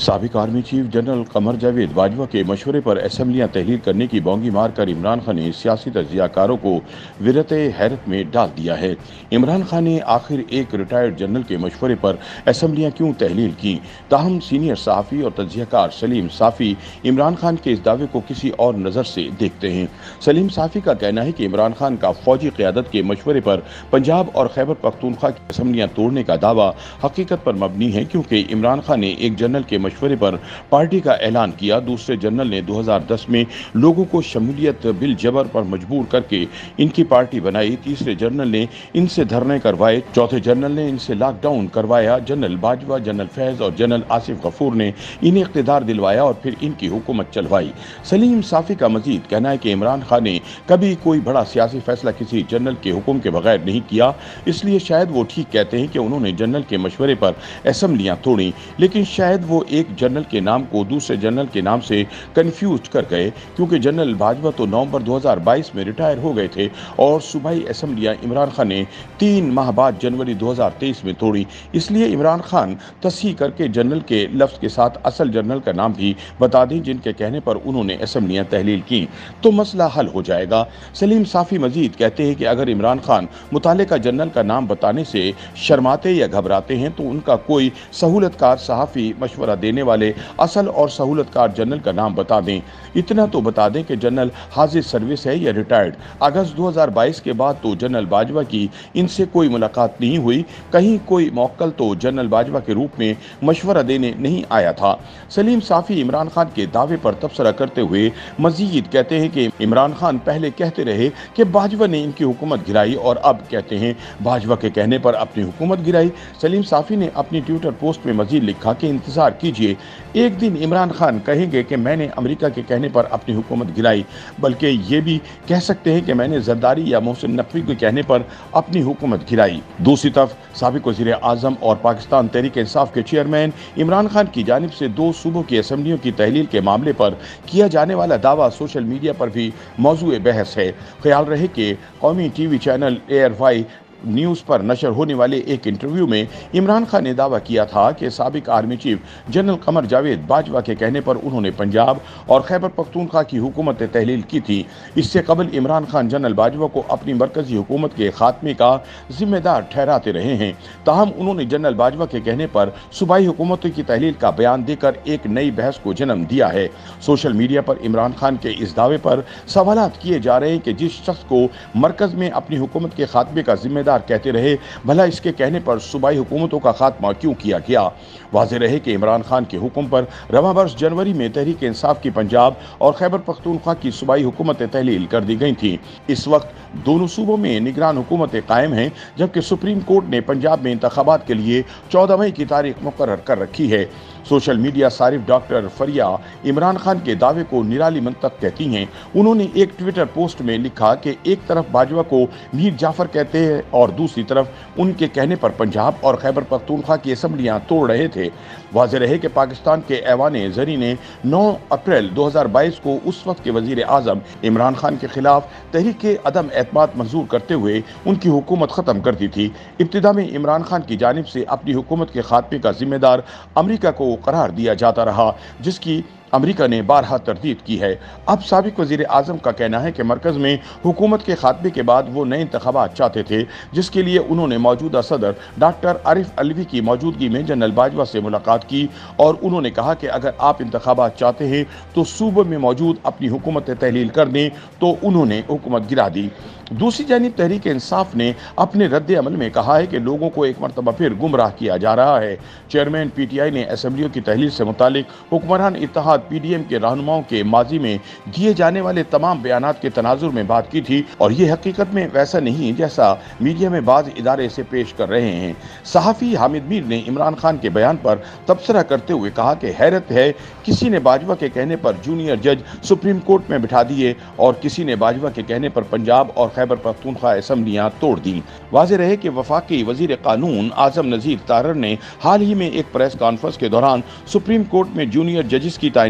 सबक army chief general Qamar Javed Bajwa के मशवरे पर असम्बलियाँ तहलील करने की बोंगी मारकर इमरान खान ने सियासी तजियाकारों को विरत हैरत में डाल दिया है। इमरान खान ने आखिर एक रिटायर्ड जनरल के मशवरे पर असम्बलियाँ क्यों तहलील की? ताहम सीनियर सहाफ़ी और तजियाकार सलीम साफ़ी इमरान खान के इस दावे को किसी और नज़र से देखते हैं। सलीम साफ़ी का कहना है कि इमरान खान का फौजी क्यादत के मशवरे पर पंजाब और खैबर पख्तूनख्वा की असम्बलियाँ तोड़ने का दावा हकीकत पर मबनी है, क्योंकि इमरान खान ने एक जनरल के मशवरे पर पार्टी का ऐलान किया। दूसरे जनरल ने 2010 में लोगों को शमूलियत बिल जबर पर मजबूर करके इनकी पार्टी बनाई। तीसरे जनरल ने इनसे धरने करवाए। चौथे जनरल ने इनसे लॉकडाउन करवाया। जनरल बाजवा, जनरल फैज और जनरल आसिफ गफूर ने इन्हें इकतदार दिलवाया और फिर इनकी हुकूमत चलवाई। सलीम साफी का मजीद कहना है कि इमरान खान ने कभी कोई बड़ा सियासी फैसला किसी जनरल के हुक्म के बगैर नहीं किया। इसलिए शायद वो ठीक कहते हैं कि उन्होंने जनरल के मशवरे पर असम्बलियाँ तोड़ी, लेकिन शायद वो एक जनरल के नाम को दूसरे जनरल के नाम से कन्फ्यूज़ कर गए, क्योंकि जनरल भाजपा तो नवंबर 2022 में रिटायर हो गए थे और सूबाई असम्बलियाँ इमरान खान ने तीन माह बाद जनवरी 2023 में तोड़ी। इसलिए इमरान खान तस्ही करके जनरल के लफ्ज़ के साथ असल जनरल का नाम भी बता दें, जिनके कहने पर उन्होंने असम्बलियाँ तहलील की तो मसला हल हो जाएगा। सलीम साफ़ी मजीद कहते हैं कि अगर इमरान खान मुतल जनरल का नाम बताने से शर्माते या घबराते हैं तो उनका कोई सहूलतकार सहाफ़ी मशवरा देने वाले असल और सहूलतकार जनरल का नाम बता दें। इतना तो बता दें कि जनरल हाजिर सर्विस है या रिटायर्ड। अगस्त 2022 के बाद तो जनरल बाजवा की इनसे कोई मुलाकात नहीं हुई। कहीं कोई मौकल तो जनरल बाजवा के रूप में मशवरा देने नहीं आया था। सलीम साफ़ी इमरान खान के दावे पर तबसरा करते हुए मजीद कहते हैं कि इमरान खान पहले कहते रहे कि बाजवा ने इनकी हुकूमत गिराई और अब कहते हैं, बाजवा के कहने पर अपनी हुकूमत गिराई। सलीम साफ़ी ने अपनी ट्विटर पोस्ट में मजीद लिखा कि इंतज़ार कीजिए। एक दिन इमरान खान कहेंगे कि मैंने अमेरिका के कहने पर अपनी हुकूमत गिराई, बल्कि ये भी कह सकते हैं कि मैंने जरदारी या मोहसिन नकवी के कहने पर अपनी हुकूमत गिराई। दूसरी तरफ़, सबक वजी अजम और पाकिस्तान तहरीक इंसाफ के चेयरमैन इमरान खान की जानब से दो सूबों की असम्बलियों की तहलील के मामले पर किया जाने वाला दावा सोशल मीडिया पर भी मौजू बहस है। ख्याल रहे कि कौमी T V channel ARY news पर नशर होने वाले एक इंटरव्यू में इमरान खान ने दावा किया था कि सबक army chief general Qamar Javed Bajwa के कहने पर उन्होंने पंजाब और खैबर पख्तूनख्वा की हुकूमत तहलील की थी। इससे कबल इमरान खान जनरल बाजवा को अपनी मरकजी हुकूमत के खात्मे का जिम्मेदार ठहराते रहे हैं। ताहम उन्होंने जनरल बाजवा के कहने पर सूबाई हुकूमतों की तहलील का बयान देकर एक नई बहस को जन्म दिया है। सोशल मीडिया पर इमरान खान के इस दावे पर सवाल किए जा रहे हैं कि जिस शख्स को मरकज में अपनी हुकूमत के खात्मे का जिम्मेदार जिम्मेदार कहते रहे, भला इसके कहने पर सूबाई हुकूमतों का खात्मा क्यों किया गया? वाज रहे कि इमरान खान के हुक्म पर रवा वर्ष जनवरी में तहरीक इंसाफ की पंजाब और खैबर पख्तूनख्वा की सूबाई हुकूमतें तहलील कर दी गई थी। इस वक्त दोनों सूबों में निगरान हुकूमतें कायम हैं, जबकि सुप्रीम कोर्ट ने पंजाब में इंतबात के लिए चौदह मई की तारीख मुकर कर रखी है। सोशल मीडिया सारिफ डॉक्टर फरिया इमरान खान के दावे को निराली मंतक कहती हैं। उन्होंने एक ट्विटर पोस्ट में लिखा कि एक तरफ़ बाजवा को मीर जाफ़र कहते हैं और दूसरी तरफ़ उनके कहने पर पंजाब और खैबर पख्तूनख्वा की असम्बलियाँ तोड़ रहे थे। वाज रहे कि पाकिस्तान के ऐवान जरी ने 9 अप्रैल 2022 को उस वक्त के वज़ीर अजम इमरान खान के खिलाफ तहरीक अदम एतमाद मंजूर करते हुए उनकी हुकूमत ख़त्म कर दी थी। इब्तदा में इमरान खान की जानब से अपनी हुकूमत के खात्मे का जिम्मेदार अमरीका को करार दिया जाता रहा, जिसकी अमरीका ने बारहा तरदीद की है। अब सबक वज़ीर अजम का कहना है कि मरकज़ में हुकूमत के खात्मे के बाद वो नए इंतबात चाहते थे, जिसके लिए उन्होंने मौजूदा सदर डॉक्टर आरिफ अलवी की मौजूदगी में जनरल बाजवा से मुलाकात की और उन्होंने कहा कि अगर आप इंतबात चाहते हैं तो सूबे में मौजूद अपनी हुकूमत तहलील कर दें तो उन्होंने हुकूमत गिरा दी। दूसरी जानब तहरीक इंसाफ ने अपने रद्द अमल में कहा है कि लोगों को एक मरतबा फिर गुमराह किया जा रहा है। चेयरमैन पी टी आई ने असम्बलियों की तहलील से मुतल हुक्मरान इतिहाद पी डी एम के रहनुमाओं के माजी में दिए जाने वाले तमाम बयान के तनाजुर में बात की थी और ये हकीकत में वैसा नहीं जैसा मीडिया में बाज इदारे से पेश कर रहे हैं। सहाफ़ी हामिद मीर ने इमरान खान के बयान पर तबसरा करते हुए कहा कि हैरत है, किसी ने बाजवा के कहने पर जूनियर जज सुप्रीम कोर्ट में बिठा दिए और किसी ने बाजवा के कहने पर पंजाब और खैबर पख्तूनख्वा असम्बलियाँ तोड़ दी। वाज रहे कि वफाकी वज़ीर कानून आज़म नज़ीर तारर ने हाल ही में एक प्रेस कॉन्फ्रेंस के दौरान सुप्रीम कोर्ट में जूनियर जजेस की तैनाती